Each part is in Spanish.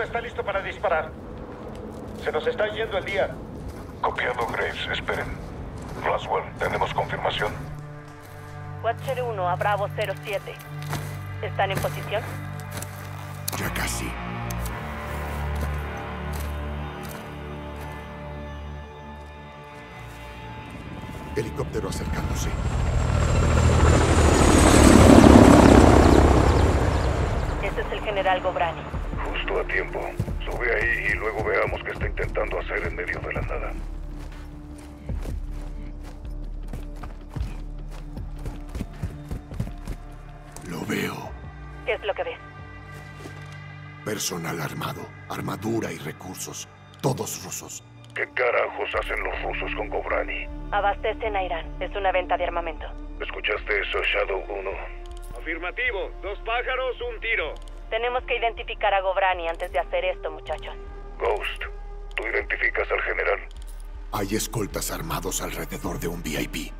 Comandante Gold Eagle Shadow 1 está listo para disparar. Se nos está yendo el día. Copiado Graves, esperen. Roswell, ¿tenemos confirmación? Watcher 1 a Bravo 07. ¿Están en posición? Ya casi. Helicóptero acercándose. Ese es el general Gobrani. Justo a tiempo. Sube ahí y luego veamos qué está intentando hacer en medio de la nada. Lo veo. ¿Qué es lo que ves? Personal armado, armadura y recursos. Todos rusos. ¿Qué carajos hacen los rusos con Gobrani? Abastecen a Irán. Es una venta de armamento. ¿Escuchaste eso, Shadow 1? Afirmativo. Dos pájaros, un tiro. Tenemos que identificar a Gobrani antes de hacer esto, muchachos. Ghost, ¿tú identificas al general? Hay escoltas armados alrededor de un VIP.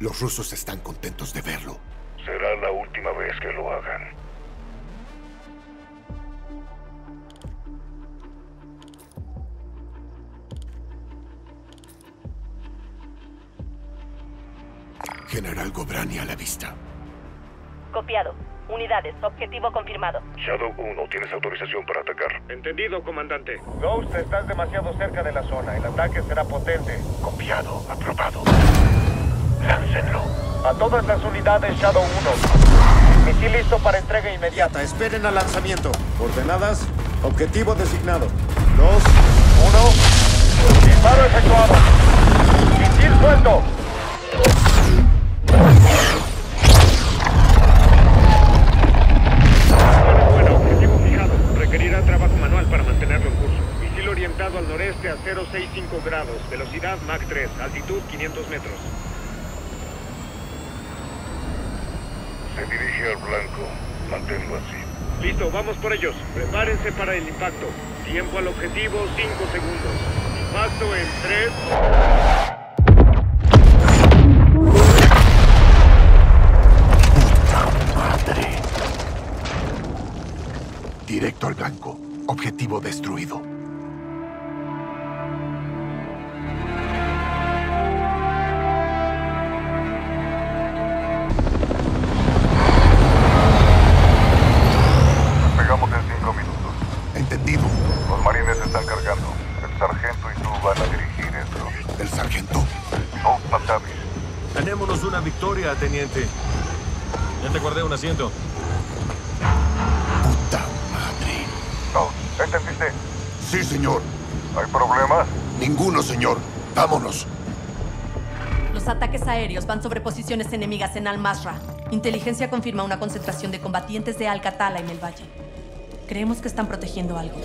Los rusos están contentos de verlo. Será la última vez que lo hagan. General Gobrani a la vista. Copiado. Unidades. Objetivo confirmado. Shadow 1, tienes autorización para atacar. Entendido, comandante. Ghost, estás demasiado cerca de la zona. El ataque será potente. Copiado, aprobado. Láncenlo. A todas las unidades Shadow 1. Misil listo para entrega inmediata. Esperen al lanzamiento. Ordenadas. Objetivo designado. Dos. Uno. Disparo efectuado. Misil suelto. Velocidad Mach 3. Altitud 500 metros. Se dirige al blanco. Manténlo así. Listo, vamos por ellos. Prepárense para el impacto. Tiempo al objetivo, 5 segundos. Impacto en 3. ¡Madre! Directo al blanco. Objetivo destruido. Ya te guardé un asiento. Puta madre. No, ¿entendiste? Sí, señor. ¿Hay problemas? Ninguno, señor. Vámonos. Los ataques aéreos van sobre posiciones enemigas en Al-Masra. Inteligencia confirma una concentración de combatientes de Al-Qatala en el valle. Creemos que están protegiendo algo.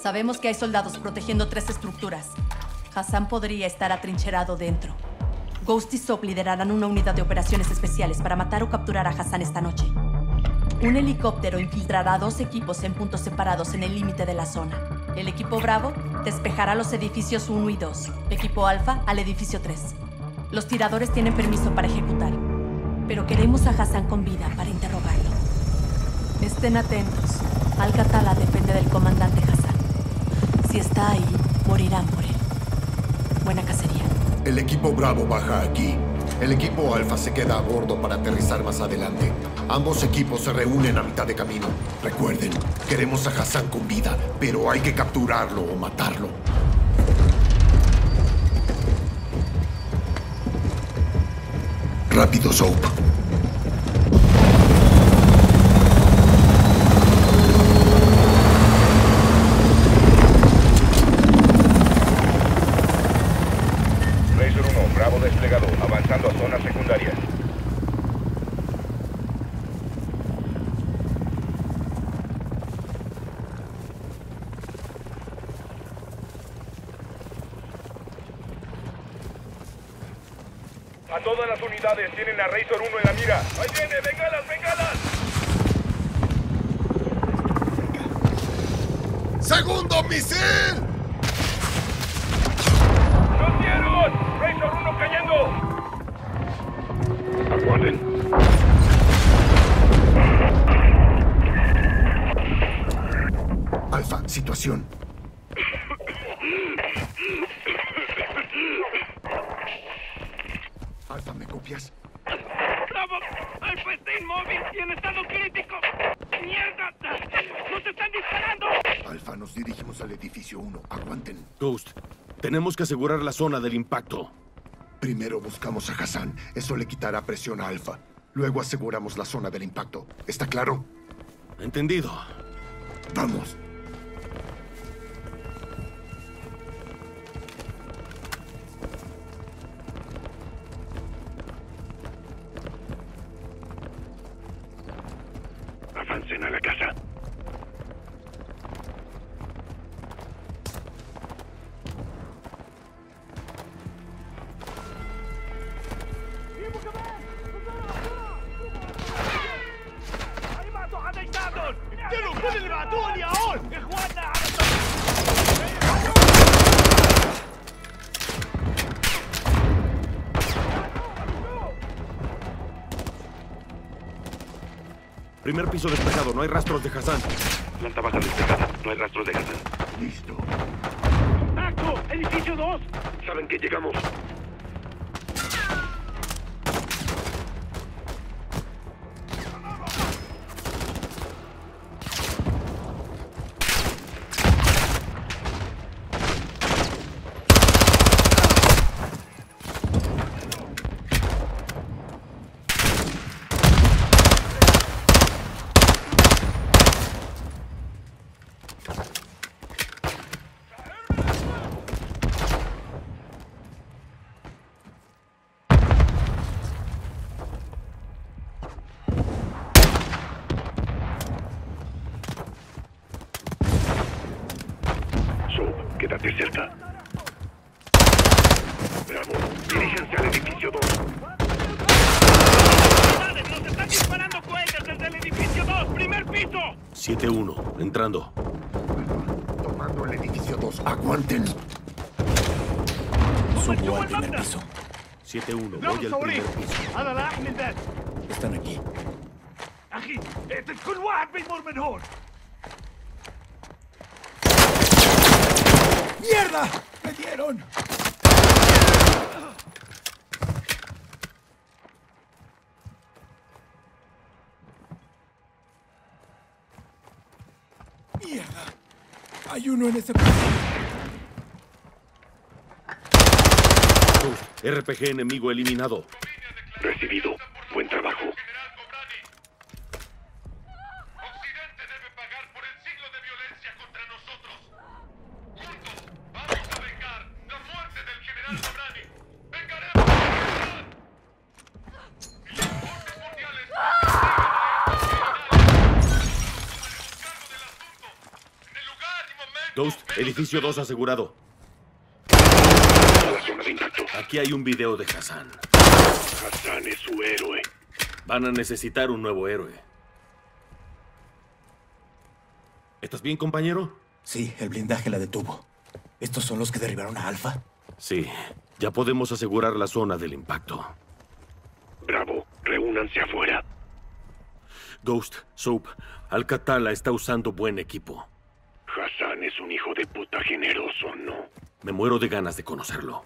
Sabemos que hay soldados protegiendo tres estructuras. Hassan podría estar atrincherado dentro. Ghost y Soap liderarán una unidad de operaciones especiales para matar o capturar a Hassan esta noche. Un helicóptero infiltrará dos equipos en puntos separados en el límite de la zona. El equipo Bravo despejará los edificios 1 y 2. Equipo Alfa al edificio 3. Los tiradores tienen permiso para ejecutar, pero queremos a Hassan con vida para interrogarlo. Estén atentos. Al-Qatala depende del comandante Hassan. Si está ahí, morirán por él. Buena cacería. El equipo Bravo baja aquí. El equipo Alfa se queda a bordo para aterrizar más adelante. Ambos equipos se reúnen a mitad de camino. Recuerden, queremos a Hassan con vida, pero hay que capturarlo o matarlo. Rápido, Soap. Razor 1, Bravo desplegado, avanzando a zona secundaria. A todas las unidades tienen a Razor 1 en la mira. ¡Ahí viene! ¡Bengalas, bengalas! ¡Segundo misil! Aguarden. Situación. Alfa, ¿me copias? ¡Bravo! ¡Alfa está inmóvil y en estado crítico! ¡Mierda! ¡Nos están disparando! Alfa, nos dirigimos al edificio 1. Aguanten. Ghost, tenemos que asegurar la zona del impacto. Primero buscamos a Hassan. Eso le quitará presión a Alfa. Luego aseguramos la zona del impacto. ¿Está claro? Entendido. Vamos. Primer piso despejado, no hay rastros de Hassan. Planta baja despejada. No hay rastros de Hassan. Listo. ¡Acto! ¡Edificio 2! ¿Saben que llegamos? Soap, desierta. Bravo, diríjense al edificio 2. ¡Nos están disparando cohetes desde el edificio 2! ¡Primer piso! 7-1, entrando. Tomando el edificio 2. ¡Aguanten! Subo al primer 7-1, voy al primer piso. Están aquí. Este uno en ese... RPG enemigo eliminado. Recibido. Buen trabajo. Occidente debe pagar por el siglo de violencia contra nosotros. Juntos vamos a vengar la muerte del general Sobrani. ¡Vengaremos a la ciudad! Y las cortes mundiales cargo del asunto. En el lugar y momento. Ghost, edificio 2 asegurado. A la zona de impacto. Aquí hay un video de Hassan. Hassan es su héroe. Van a necesitar un nuevo héroe. ¿Estás bien, compañero? Sí, el blindaje la detuvo. ¿Estos son los que derribaron a Alfa? Sí, ya podemos asegurar la zona del impacto. Bravo, reúnanse afuera. Ghost, Soap, Alcatala está usando buen equipo. Hassan es un hijo de puta generoso, ¿no? Me muero de ganas de conocerlo.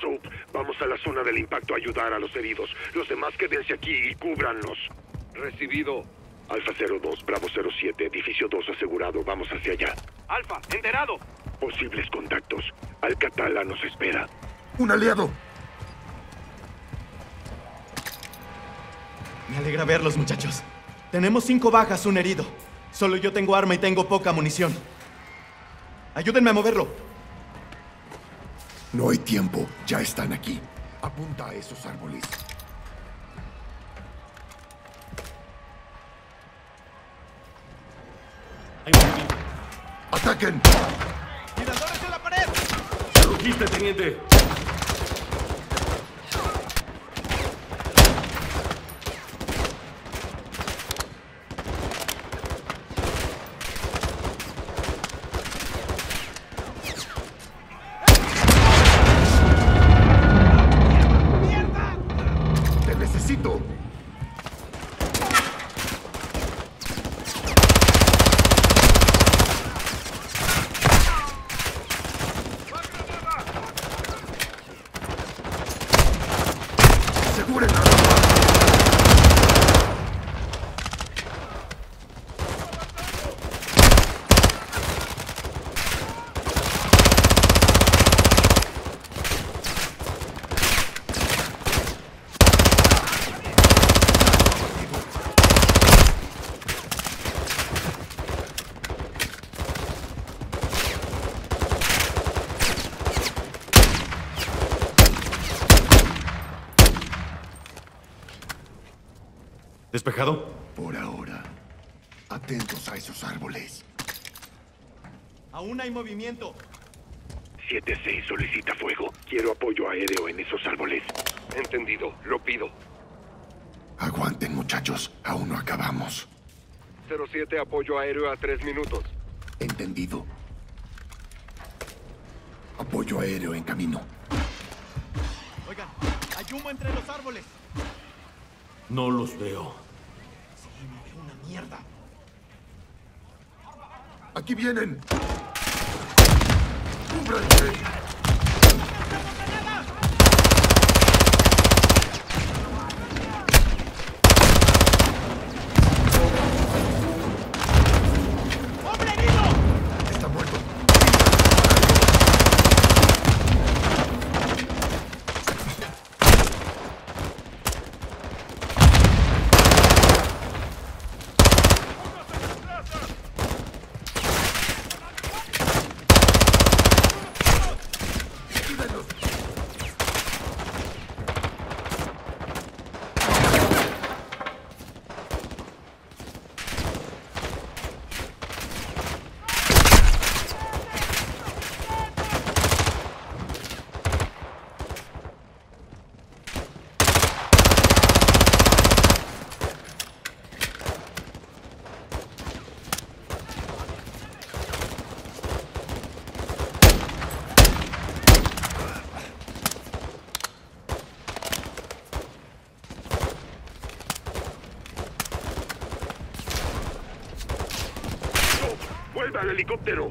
Soap, vamos a la zona del impacto a ayudar a los heridos. Los demás quédense aquí y cúbranlos. Recibido. Alfa 02, Bravo 07, edificio 2 asegurado. Vamos hacia allá. Alfa, enterado. Posibles contactos. Alcatala nos espera. ¡Un aliado! Me alegra verlos, muchachos. Tenemos cinco bajas, un herido. Solo yo tengo arma y tengo poca munición. Ayúdenme a moverlo. No hay tiempo. Ya están aquí. Apunta a esos árboles. Hay movimiento. ¡Ataquen! ¡Tiradores en la pared! Rugiste, teniente. ¡Te necesito! ¡Aseguren la rampa! Por ahora. Atentos a esos árboles. Aún hay movimiento. 7-6 solicita fuego. Quiero apoyo aéreo en esos árboles. Entendido, lo pido. Aguanten, muchachos. Aún no acabamos. 07, apoyo aéreo a tres minutos. ¿Entendido? Apoyo aéreo en camino. Oigan, hay humo entre los árboles. No los veo. Sí, me veo una mierda. ¡Aquí vienen! ¡Cúbranse! ¡Hombre herido! Está muerto. ¡Vuelva al helicóptero!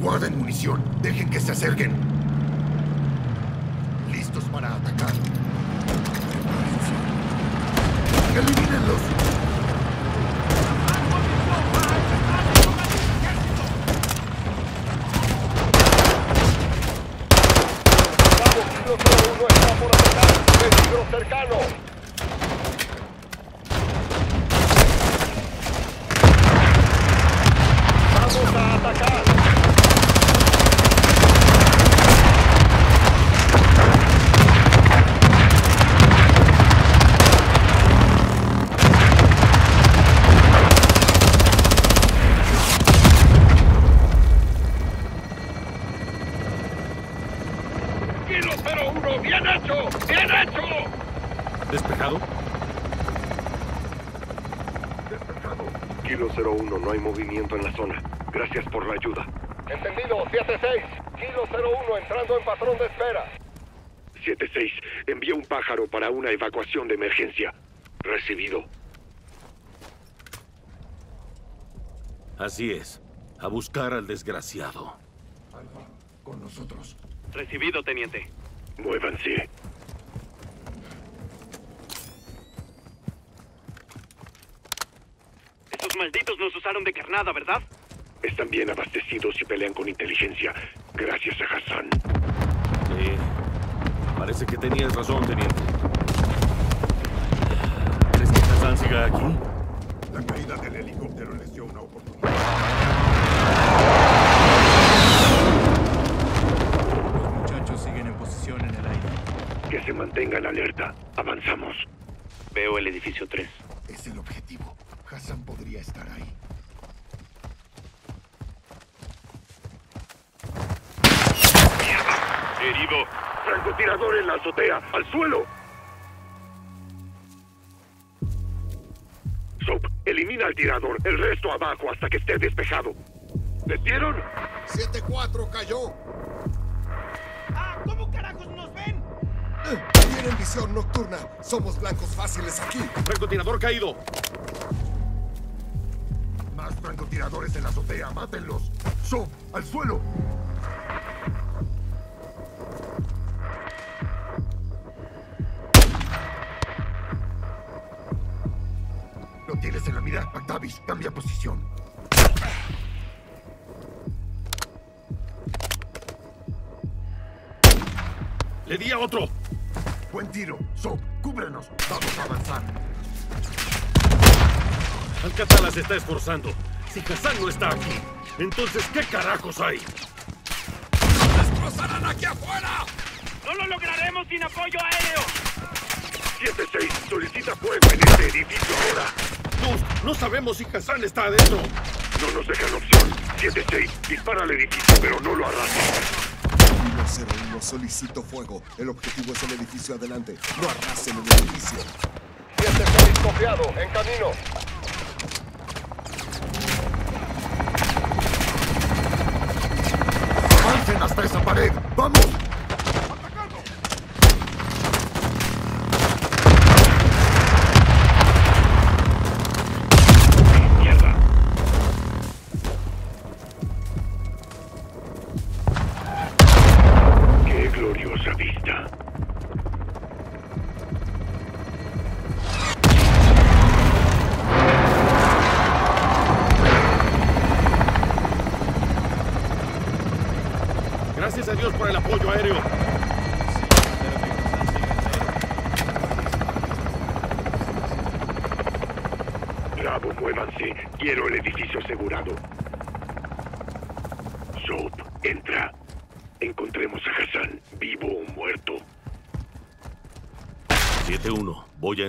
Guarden munición. Dejen que se acerquen. Listos para atacar. ¡Elimínenlos! Bravo, Kilo 01 está por atacar. Peligro cercano. Vamos a atacar. Kilo 01, bien hecho, bien hecho. ¿Despejado? Kilo 01, no hay movimiento en la zona. Gracias por la ayuda. Entendido, 7-6. Kilo 01 entrando en patrón de espera. 7-6, envía un pájaro para una evacuación de emergencia. Recibido. Así es. A buscar al desgraciado. Alfa, con nosotros. Recibido, teniente. Muévanse. Estos malditos nos usaron de carnada, ¿verdad? Están bien abastecidos y pelean con inteligencia. Gracias a Hassan. Sí. Parece que tenías razón, teniente. ¿Crees que Hassan siga aquí? La caída del helicóptero les dio una oportunidad. Los muchachos siguen en posición en el aire. Que se mantengan alerta. Avanzamos. Veo el edificio 3. Es el objetivo. Hassan podría estar ahí. Herido. Francotirador en la azotea. ¡Al suelo! Elimina al tirador. El resto abajo hasta que esté despejado. ¿Les dieron? 7-4 cayó. ¡Ah! ¿Cómo carajos nos ven? Tienen visión nocturna. Somos blancos fáciles aquí. Francotirador caído. Más francotiradores en la azotea, mátenlos. Soap, al suelo. Lo tienes en la mira, Octavis. Cambia posición. ¡Le di a otro! Buen tiro. Soap, cúbrenos. Vamos a avanzar. Alcatala se está esforzando. Si Hassan no está aquí, entonces ¿qué carajos hay? ¡Destrozarán aquí afuera! ¡No lo lograremos sin apoyo aéreo! 7-6, solicita fuego en este edificio ahora. Gus, no sabemos si Hassan está adentro. No nos dejan opción. 7-6, dispara al edificio, pero no lo arrases. 101, solicito fuego. El objetivo es el edificio adelante. No arrasen el edificio. 7-6, copiado, en camino. ¡Avancen hasta esa pared! ¡Vamos!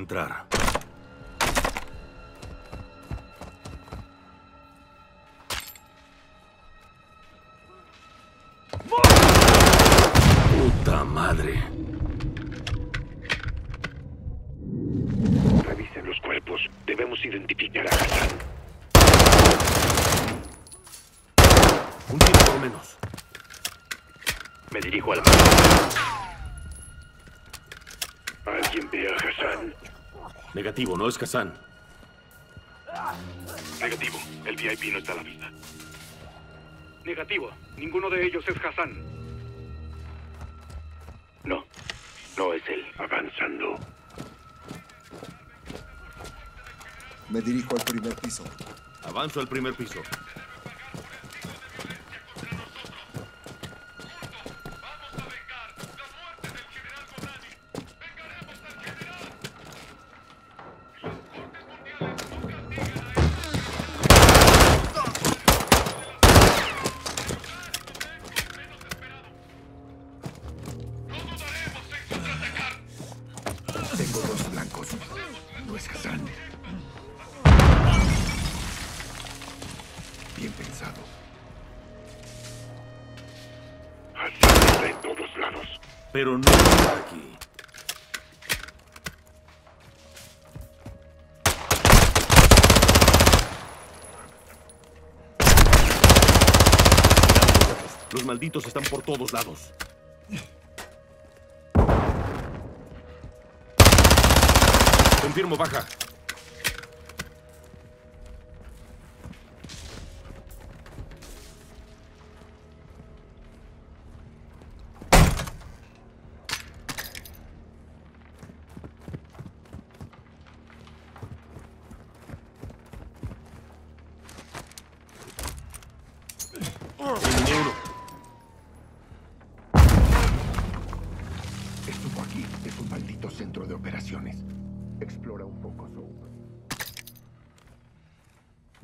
Entrar. ¡Puta madre! Revisen los cuerpos. Debemos identificar a Hassan. Un tiro por menos. Me dirijo al ¿Alguien ve a Hassan? Negativo, no es Hassan. Negativo. El VIP no está a la vista. Negativo. Ninguno de ellos es Hassan. No. No es él. Avanzando. Me dirijo al primer piso. Avanzo al primer piso. Malditos están por todos lados. Confirmo, baja. Eliminé.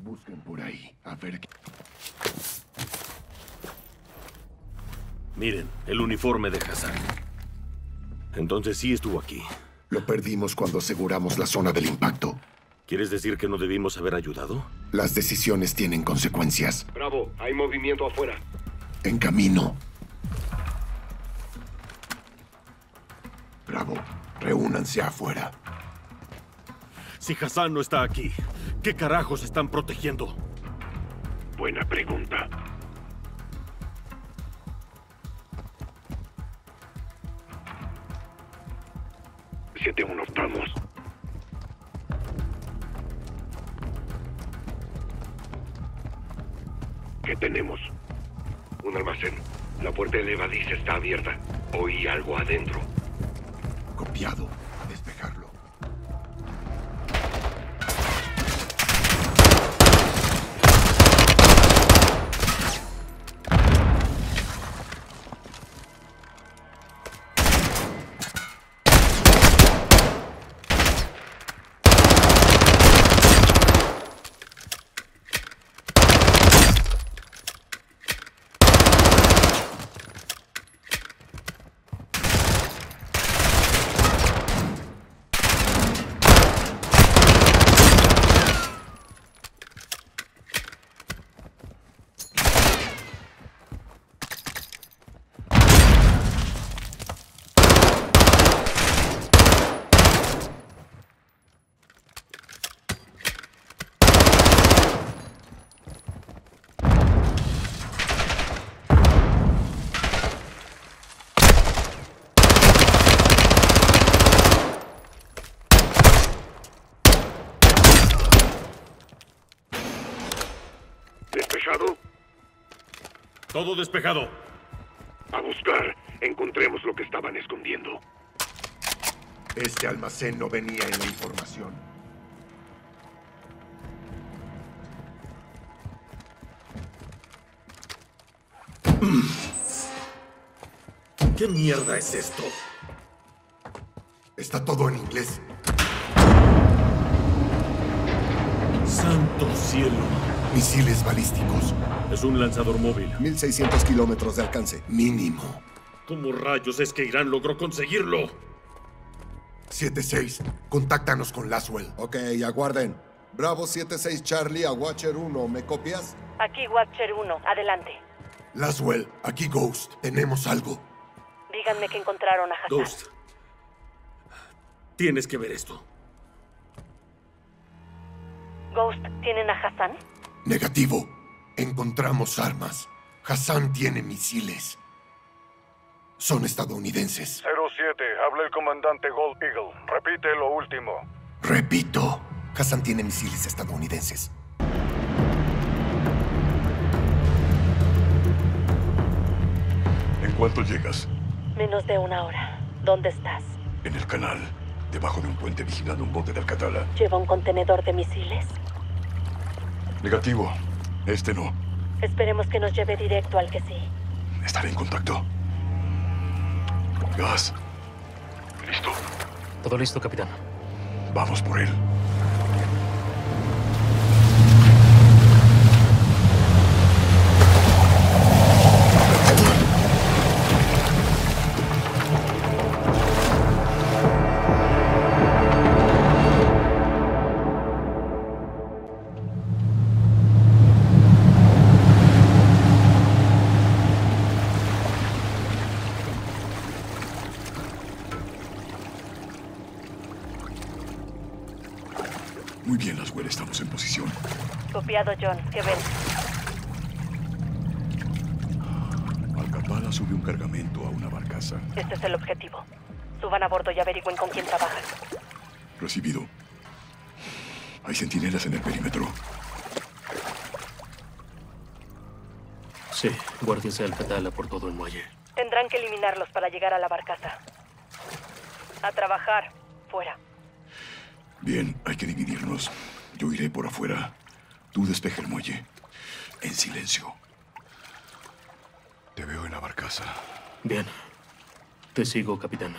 Busquen por ahí. A ver qué... Miren, el uniforme de Hassan. Entonces sí estuvo aquí. Lo perdimos cuando aseguramos la zona del impacto. ¿Quieres decir que no debimos haber ayudado? Las decisiones tienen consecuencias. Bravo, hay movimiento afuera. En camino. Bravo. Reúnanse afuera. Si Hassan no está aquí, ¿qué carajos están protegiendo? Buena pregunta. Todo despejado. A buscar. Encontremos lo que estaban escondiendo. Este almacén no venía en la información. ¿Qué mierda es esto? Está todo en inglés. Santo cielo. Misiles balísticos. Es un lanzador móvil. 1600 kilómetros de alcance. Mínimo. ¿Cómo rayos es que Irán logró conseguirlo? 7-6. Contáctanos con Laswell. Ok, aguarden. Bravo 76 Charlie a Watcher 1. ¿Me copias? Aquí Watcher 1, adelante. Laswell, aquí Ghost. Tenemos algo. Díganme que encontraron a Hassan. Ghost. Tienes que ver esto. Ghost, ¿tienen a Hassan? Negativo. Encontramos armas. Hassan tiene misiles. Son estadounidenses. 07, habla el comandante Gold Eagle. Repite lo último. Repito, Hassan tiene misiles estadounidenses. ¿En cuánto llegas? Menos de una hora. ¿Dónde estás? En el canal, debajo de un puente vigilando un bote de Alcatala. ¿Lleva un contenedor de misiles? Negativo. Este no. Esperemos que nos lleve directo al que sí. Estaré en contacto. Gas. ¿Listo? Todo listo, capitán. Vamos por él. Copiado, John. ¿Qué ven? Alcatala sube un cargamento a una barcaza. Este es el objetivo. Suban a bordo y averigüen con quién trabajan. Recibido. Hay centinelas en el perímetro. Sí, guardias de Alcatala por todo el muelle. Tendrán que eliminarlos para llegar a la barcaza. A trabajar. Fuera. Bien, hay que dividirnos. Yo iré por afuera. Tú despeja el muelle. En silencio. Te veo en la barcaza. Bien. Te sigo, capitán.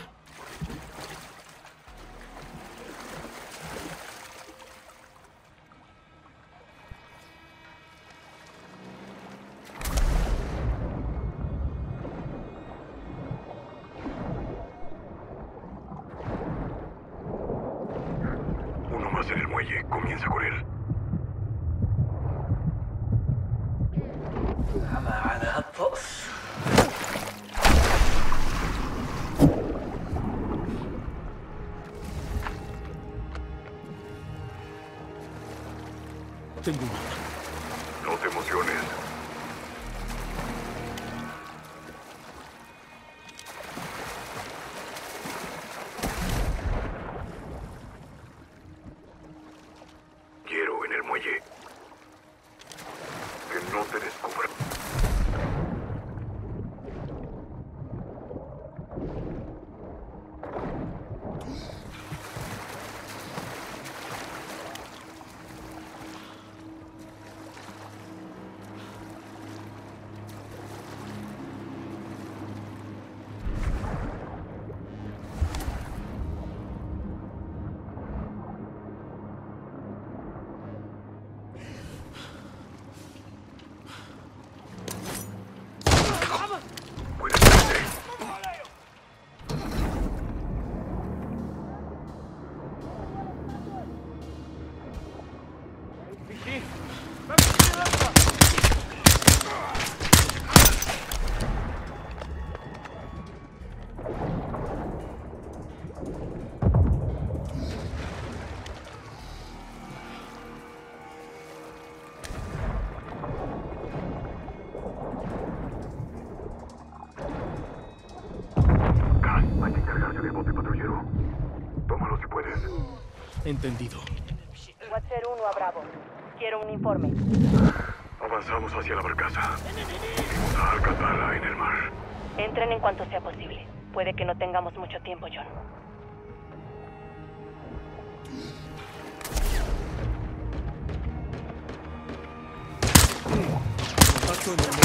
Entendido. Watcher 1 a Bravo. Quiero un informe. Avanzamos hacia la barcaza. Vimos a Alcatala en el mar. Entren en cuanto sea posible. Puede que no tengamos mucho tiempo, John. Zambúllete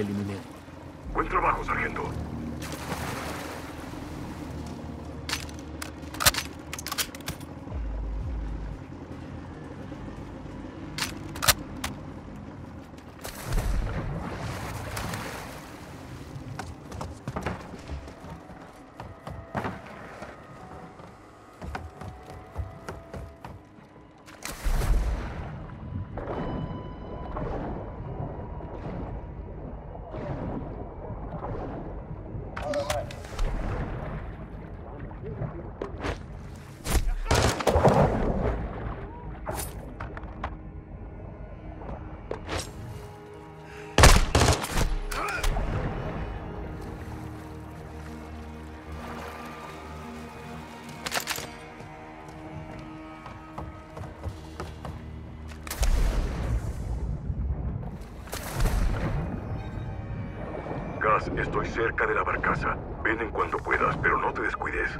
Eliminé. Buen trabajo, sargento. Estoy cerca de la barcaza. Ven en cuanto puedas, pero no te descuides.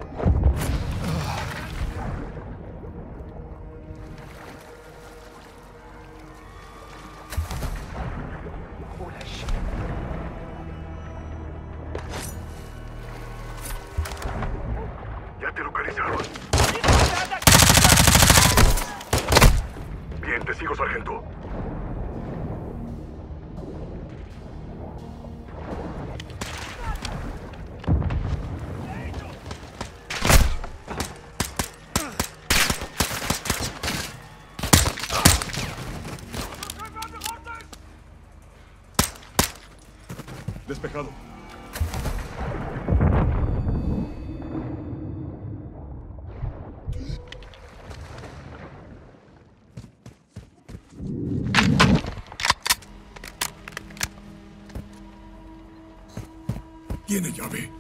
Tiene llave.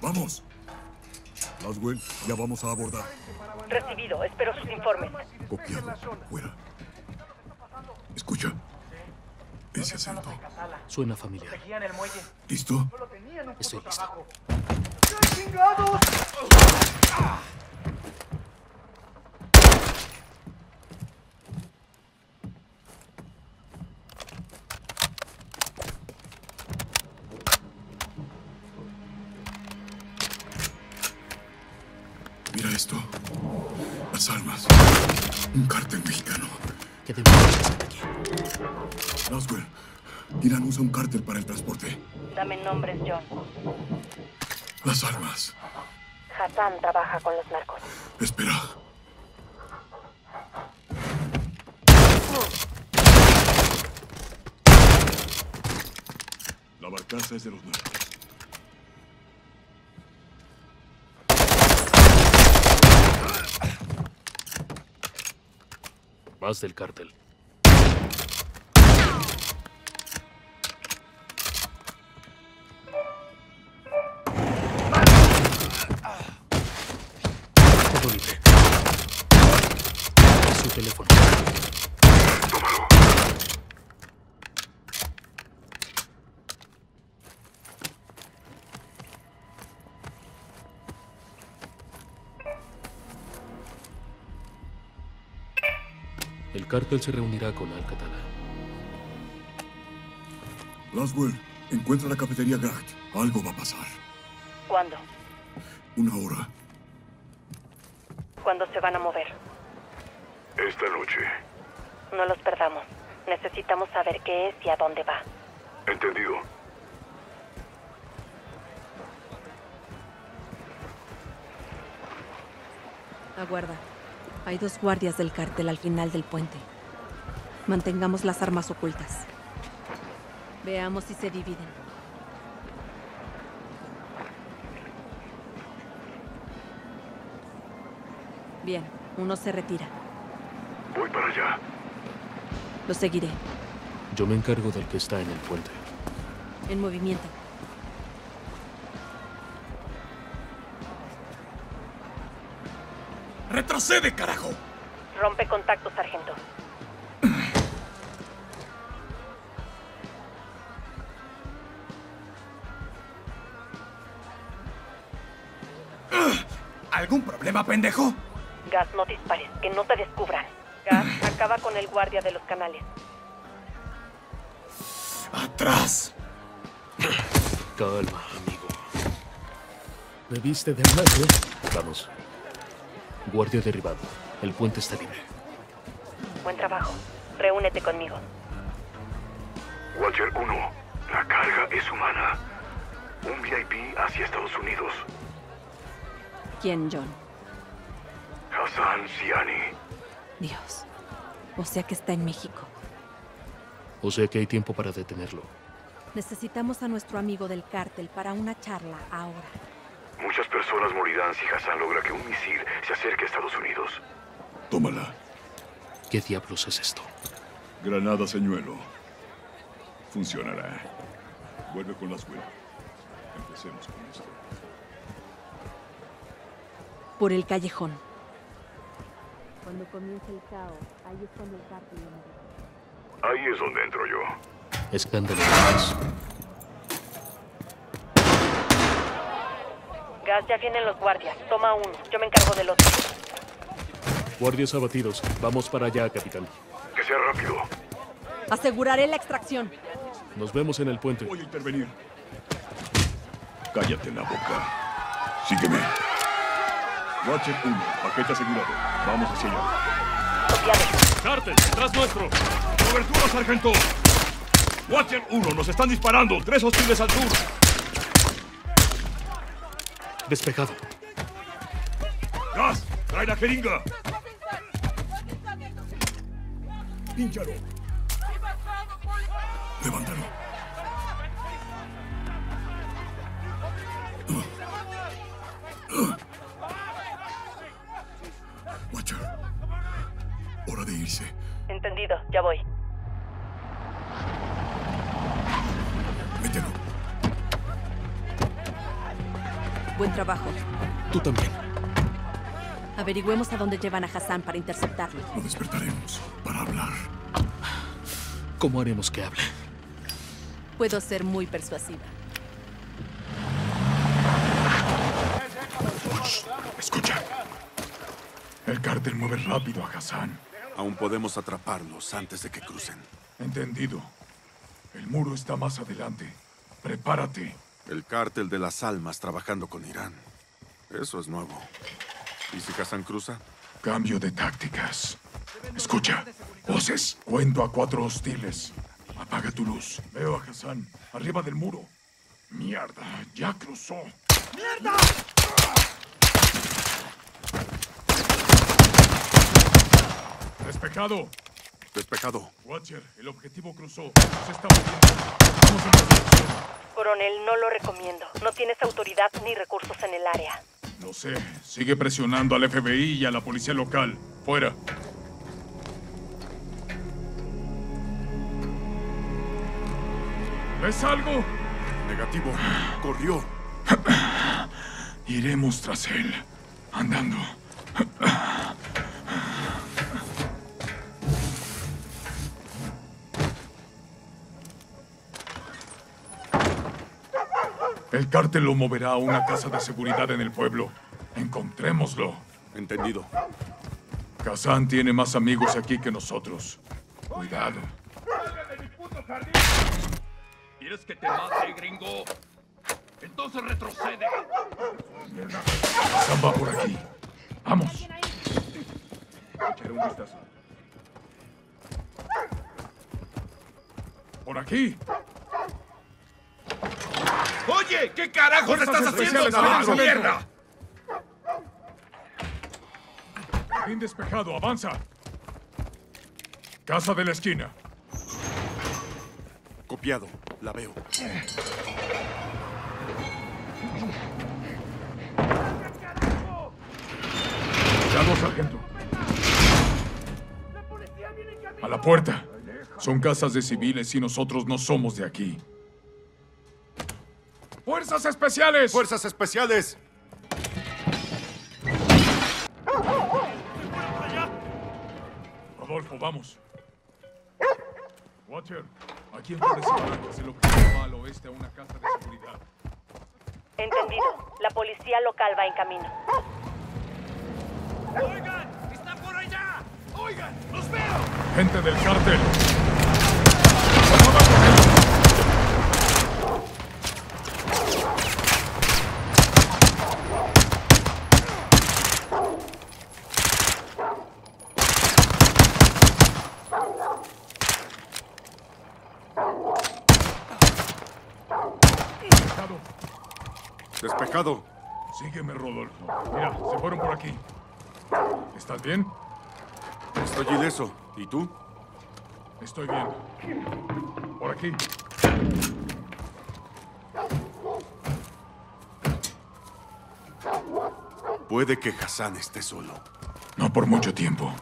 Vamos. Laswell, ya vamos a abordar. Recibido. Espero sus informes. Copiado. Fuera. Escucha. ese acento? Suena familiar. ¿Listo? Estoy listo. Mira esto. Las almas. Un cártel mexicano. ¿Qué hacen aquí? Laswell. Irán usa un cártel para el transporte. Dame nombres, John. Las armas. Hassan trabaja con los narcos. Espera. La barcaza es de los narcos. Más del cártel. Cártel se reunirá con Alcatala. Laswell, encuentra la cafetería Gart. Algo va a pasar. ¿Cuándo? Una hora. ¿Cuándo se van a mover? Esta noche. No los perdamos. Necesitamos saber qué es y a dónde va. Entendido. Aguarda. Hay dos guardias del cártel al final del puente. Mantengamos las armas ocultas. Veamos si se dividen. Bien, uno se retira. Voy para allá. Lo seguiré. Yo me encargo del que está en el puente. En movimiento. ¡Retrocede, carajo! Rompe contacto, sargento. ¿Algún problema, pendejo? Gas, no dispares, que no te descubran. Gas, acaba con el guardia de los canales. ¡Atrás! Calma, amigo. Me viste de ¿eh? Vamos. Guardia derribado. El puente está libre. Buen trabajo. Reúnete conmigo. Watcher 1. La carga es humana. Un VIP hacia Estados Unidos. ¿Quién, John? Hassan Siani. Dios. O sea que está en México. O sea que hay tiempo para detenerlo. Necesitamos a nuestro amigo del cártel para una charla ahora. Muchas personas morirán si Hassan logra que un misil se acerque a Estados Unidos. Tómala. ¿Qué diablos es esto? Granada señuelo. Funcionará. Vuelve con las huellas. Empecemos con esto. Por el callejón. Cuando comience el caos, ahí es cuando el cártel Ahí es donde entro yo. Escándalo. Gas, ya vienen los guardias. Toma uno. Yo me encargo del otro. Guardias abatidos. Vamos para allá, capitán. Que sea rápido. Aseguraré la extracción. Nos vemos en el puente. Voy a intervenir. Cállate la boca. Sígueme. Watcher 1, paquete asegurado. Vamos hacia allá. ¡Cártel! ¡Tras nuestro! ¡Cobertura, sargento! Watcher 1, nos están disparando. Tres hostiles al sur. Despejado. ¡Gas! ¡Trae la jeringa! ¡Pínchalo! Levántalo. Trabajo. Tú también. Averigüemos a dónde llevan a Hassan para interceptarlo. Lo despertaremos para hablar. ¿Cómo haremos que hable? Puedo ser muy persuasiva. Escucha. El cártel mueve rápido a Hassan. Aún podemos atraparlos antes de que crucen. Entendido. El muro está más adelante. Prepárate. El cártel de las almas trabajando con Irán. Eso es nuevo. ¿Y si Hassan cruza? Cambio de tácticas. Escucha. Voces. Cuento a cuatro hostiles. Apaga tu luz. Veo a Hassan. Arriba del muro. Mierda. Ya cruzó. ¡Mierda! Despejado. Despejado. Watcher, el objetivo cruzó. Se está moviendo. Vamos dirección. Coronel, no lo recomiendo. No tienes autoridad ni recursos en el área. Lo sé. Sigue presionando al FBI y a la policía local. Fuera. ¿Ves algo? Negativo. Corrió. Iremos tras él. Andando. El cártel lo moverá a una casa de seguridad en el pueblo. Encontrémoslo. Entendido. Kazan tiene más amigos aquí que nosotros. Cuidado. ¿Quieres que te mate, gringo? Entonces retrocede. Kazan va por aquí. Vamos. Echaré un vistazo. Por aquí. Oye, ¿qué carajos estás haciendo? ¡Ah, mierda! Bien despejado, avanza. Casa de la esquina. Copiado. La veo. Cuidado, sargento. A la puerta. Son casas de civiles y nosotros no somos de aquí. ¡Fuerzas especiales! ¡Fuerzas especiales! Rodolfo, vamos. Watcher, aquí en Flores el objetivo va al oeste a una casa de seguridad. Entendido. La policía local va en camino. ¡Oigan! ¡Está por allá! ¡Oigan! ¡Los veo! Gente del cártel. Despejado. Despejado. Sígueme, Rodolfo. Mira, se fueron por aquí. ¿Estás bien? Estoy ileso. ¿Y tú? Estoy bien. Por aquí. Puede que Hassan esté solo. No por mucho tiempo.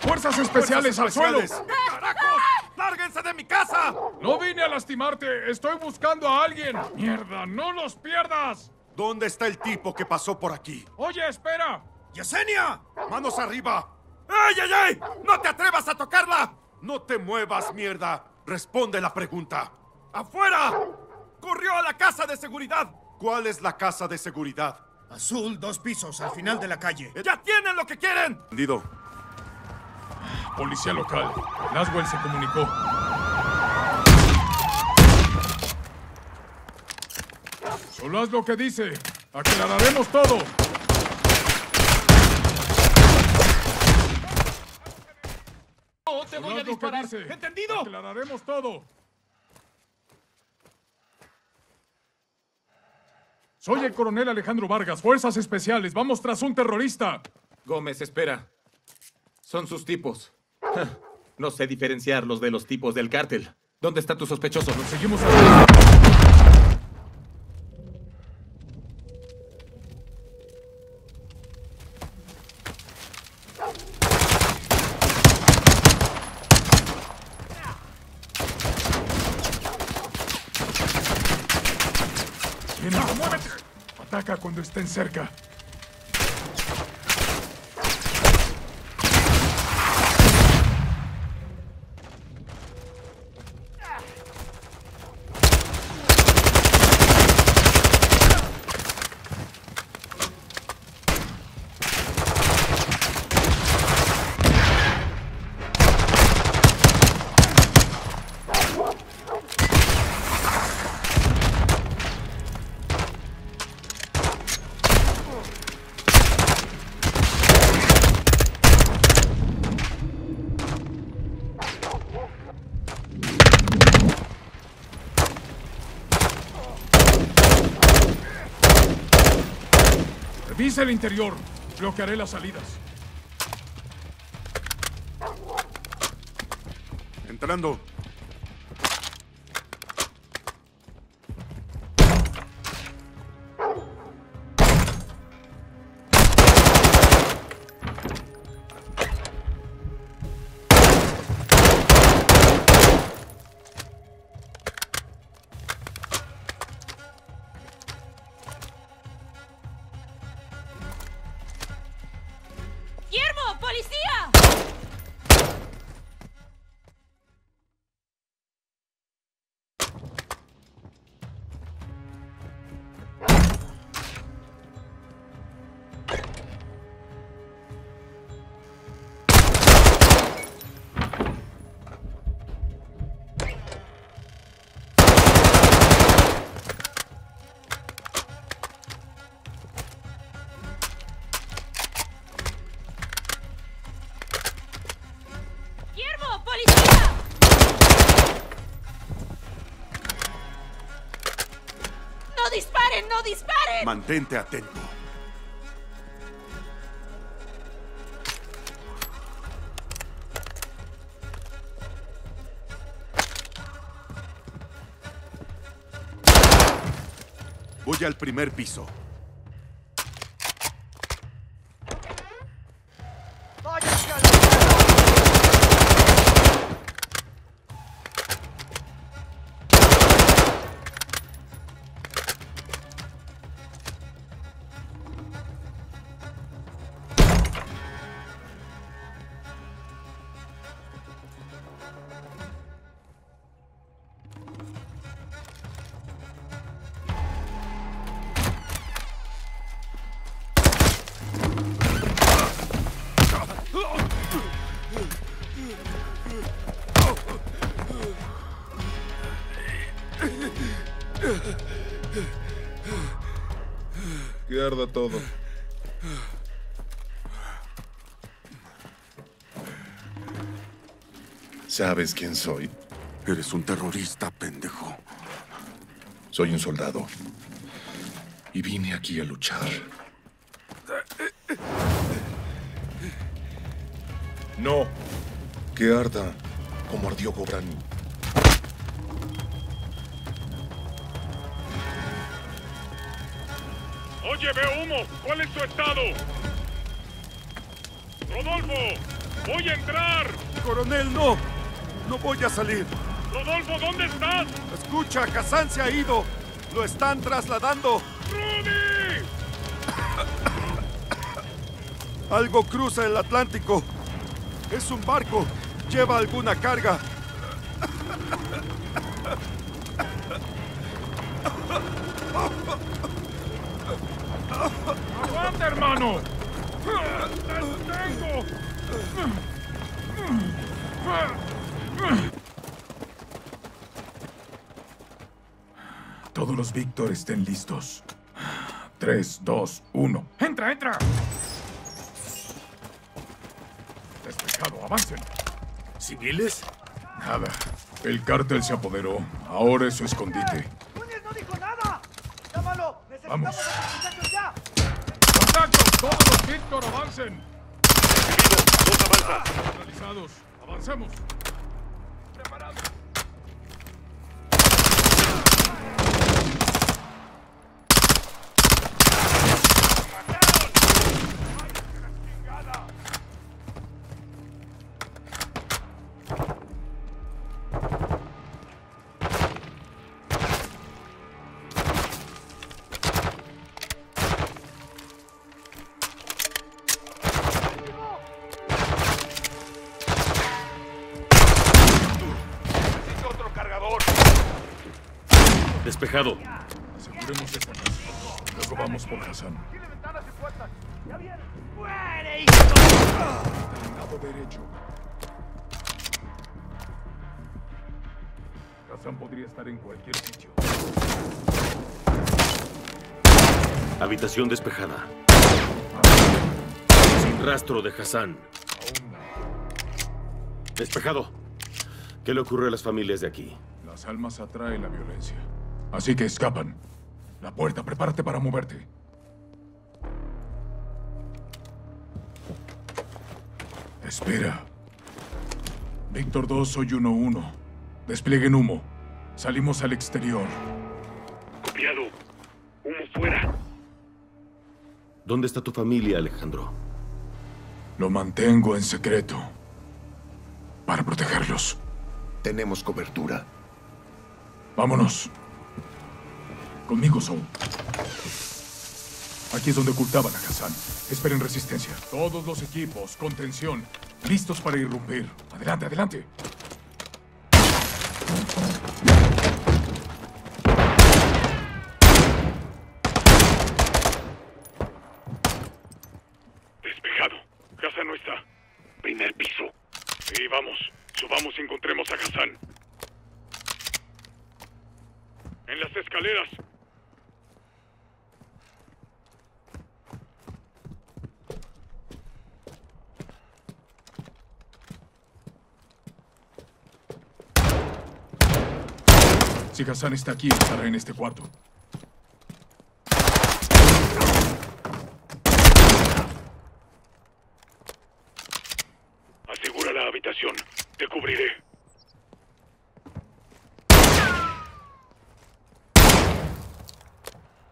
¡Fuerzas especiales al suelo! ¡Carajos! ¡Lárguense de mi casa! No vine a lastimarte. Estoy buscando a alguien. ¡Mierda! ¡No los pierdas! ¿Dónde está el tipo que pasó por aquí? Oye, espera. ¡Yesenia! ¡Manos arriba! ¡Ay, ay, ay! ¡No te atrevas a tocarla! ¡No te muevas, mierda! Responde la pregunta. ¡Afuera! ¡Corrió a la casa de seguridad! ¿Cuál es la casa de seguridad? Azul, dos pisos, al final de la calle. ¡Ya tienen lo que quieren! Entendido. Policía local. Laswell se comunicó. Solo haz lo que dice. Aclararemos todo. ¡No te Solo voy a haz lo que disparar! dice. ¿Entendido? Aclararemos todo. Soy el coronel Alejandro Vargas, Fuerzas Especiales. Vamos tras un terrorista. Gómez, espera. Son sus tipos. No sé diferenciarlos de los tipos del cártel. ¿Dónde está tu sospechoso? Lo seguimos Bien, muévete. Ataca cuando estén cerca. Revisa el interior. Bloquearé las salidas. Entrando. ¡No disparen! ¡No disparen! Mantente atento. Voy al primer piso. Que arda todo. ¿Sabes quién soy? Eres un terrorista, pendejo. Soy un soldado. Y vine aquí a luchar. No. Que arda como ardió Gobrani. Oye, veo humo. ¿Cuál es tu estado? Rodolfo, voy a entrar. Coronel, no. No voy a salir. Rodolfo, ¿dónde estás? Escucha, Kazan se ha ido. Lo están trasladando. ¡Rudy! Algo cruza el Atlántico. Es un barco. Lleva alguna carga. ¡Aguanta, hermano! ¡Te tengo! Todos los Víctor estén listos. Tres, dos, uno. ¡Entra, entra! Despejado, avancen. ¿Civiles? Nada. El cártel se apoderó. Ahora es su escondite. ¡Núñez no dijo nada! ¡Llámalo! ¡Necesitamos Vamos. a los muchachos ya! ¡Contacto! ¡Todos los Víctor avancen! Dos. Realizados. Avancemos. Despejado. Aseguremos esta casa. Luego vamos por Hassan. ¡Tiene ventanas y puertas! ¡Ya viene! ¡Muere, Del lado derecho. Hassan podría estar en cualquier sitio. Habitación despejada. Sin rastro de Hassan. Despejado. ¿Qué le ocurre a las familias de aquí? Las almas atraen la violencia. Así que escapan. La puerta, prepárate para moverte. Espera. Víctor 2, soy 1-1. Desplieguen humo. Salimos al exterior. Copiado. Humo fuera. ¿Dónde está tu familia, Alejandro? Lo mantengo en secreto. Para protegerlos. Tenemos cobertura. Vámonos. Conmigo, Soul. Aquí es donde ocultaban a Hassan. Esperen resistencia. Todos los equipos, contención. Listos para irrumpir. Adelante, adelante. Despejado. Hassan no está. Primer piso. Sí, vamos. Subamos y encontremos a Hassan. En las escaleras. Si Hassan está aquí, estará en este cuarto. Asegura la habitación. Te cubriré.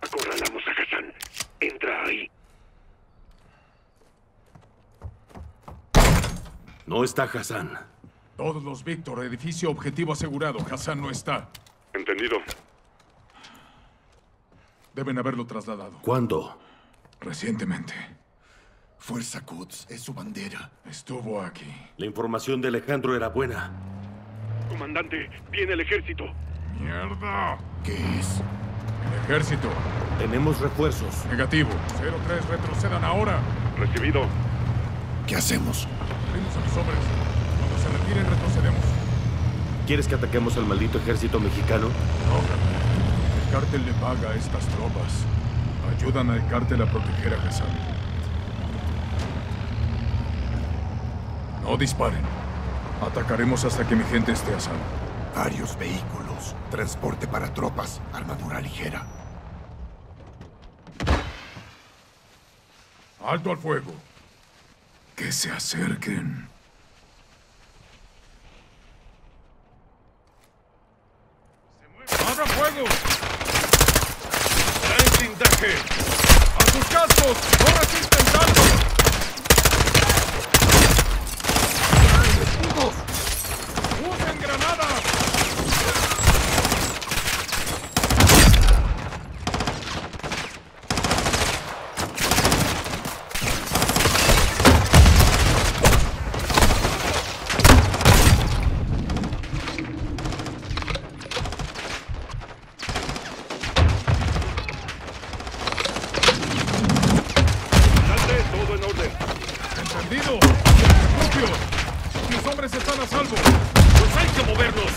Acorralamos a Hassan. Entra ahí. No está Hassan. Todos los Víctor, edificio objetivo asegurado. Hassan no está. Entendido. Deben haberlo trasladado. ¿Cuándo? Recientemente. Fuerza Quds es su bandera. Estuvo aquí. La información de Alejandro era buena. Comandante, viene el ejército. ¡Mierda! ¿Qué es? El ejército. Tenemos refuerzos. Negativo. 03, retrocedan ahora. Recibido. ¿Qué hacemos? Abrimos a los hombres. Cuando se retiren, retrocedemos. ¿Quieres que ataquemos al maldito ejército mexicano? No. El cártel le paga a estas tropas. Ayudan al cártel a proteger a Hassan. No disparen. Atacaremos hasta que mi gente esté a salvo. Varios vehículos, transporte para tropas, armadura ligera. Alto al fuego. Que se acerquen. ¡Abra fuego! ¡Traen blindaje! ¡A sus cascos! ¡No resisten tanto! ¡Usen granadas! Comandante, todo en orden. ¡Entendido! ¡Refugio! ¡Mis hombres están a salvo! ¡Pues hay que movernos!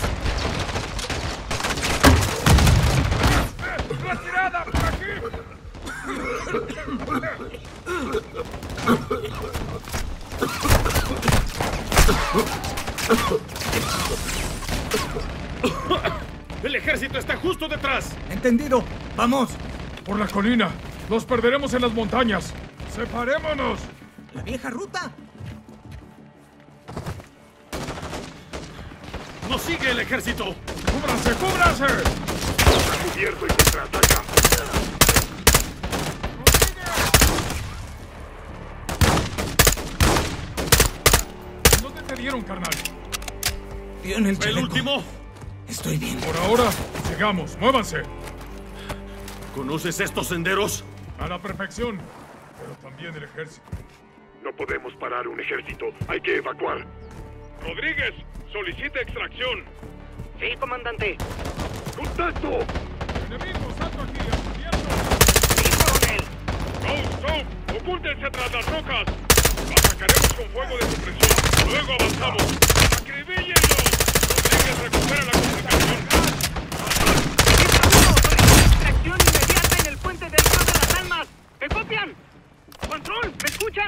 ¡Retirada! ¡Por aquí! ¡El ejército está justo detrás! Entendido. Vamos. ¡Por la colina! ¡Los perderemos en las montañas! ¡Separémonos! La vieja ruta. ¡Nos sigue el ejército! ¡Cúbranse, cúbranse! Está cubierto y contraataca. ¿Dónde te dieron, carnal? Bien el ¿El último? Estoy bien. Por ahora, sigamos. ¡Muévanse! ¿Conoces estos senderos? A la perfección. Pero también el ejército. No podemos parar un ejército. Hay que evacuar. Rodríguez, solicita extracción. Sí, comandante. ¡Contacto! ¡Enemigos, alto aquí! Sí, coronel. ¡Go, go! ¡Ocúltense tras las rocas! Atacaremos con fuego de supresión. Luego avanzamos. ¡Acribíllenlos! Rodríguez recupera la comunicación. Extracción inmediata en el puente del Río de las Almas. ¿Me copian? ¡Control! ¿Me escuchan?